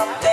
something.